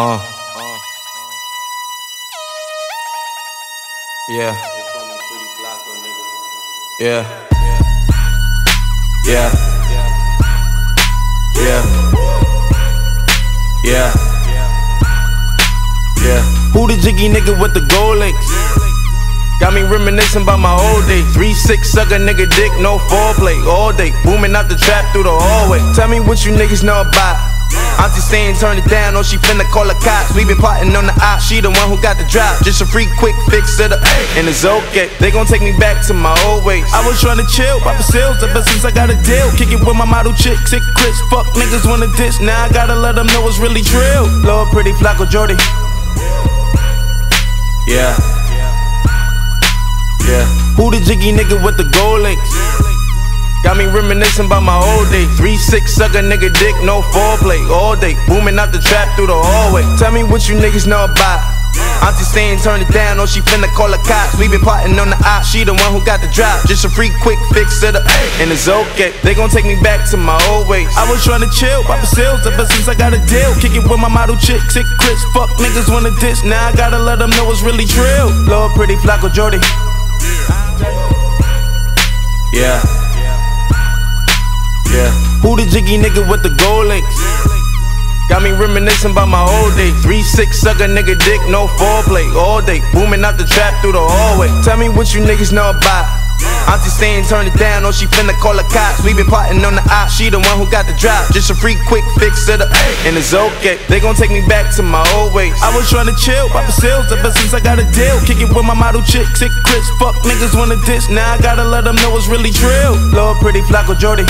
Uh. Yeah. Yeah. Yeah. Yeah. Yeah. Yeah. Who the jiggy nigga with the gold links? Got me reminiscing about my old days. 3-6 suck a nigga dick, no foreplay. All day, booming out the trap through the hallway. Tell me what you niggas know about. Auntie saying turn it down, or she finna call the cops. We been plotting on the op, she the one who got the drop. Just a free quick fix to the and it's okay. They gon' take me back to my old ways. I was trying to chill, pop the sales ever since I got a deal. Kick it with my model chick, sick Chris. Fuck niggas wanna diss, now I gotta let them know it's really drill. Lord pretty Flacko Jodye. Yeah. Yeah. Who the jiggy nigga with the gold links? Got me reminiscing about my old days. 3-6 suck a nigga dick, no foreplay. All day, booming out the trap through the hallway. Tell me what you niggas know about. Auntie saying turn it down, or she finna call the cops. We been plotting on the op, she the one who got the drop. Just a free quick fix to the and it's okay. They gon' take me back to my old ways. I was trying to chill, pop sales ever since I got a deal. Kick it with my model chick, sick Chris. Fuck niggas wanna diss, now I gotta let them know it's really drill. Lord pretty Flacko Jodye. Yeah. Who the jiggy nigga with the gold links? Got me reminiscing about my old days. 3-6 suck a nigga dick, no foreplay. All day, booming out the trap through the hallway. Tell me what you niggas know about. Auntie saying turn it down, or she finna call the cops. We been plotting on the op, she the one who got the drop. Just a free quick fix to the and it's okay. They gon' take me back to my old ways. I was trying to chill, pop sales ever since I got a deal. Kick it with my model chick, sick Chris. Fuck niggas wanna diss, now I gotta let them know it's really drill. Lord pretty Flacko Jodye.